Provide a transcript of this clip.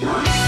Bye.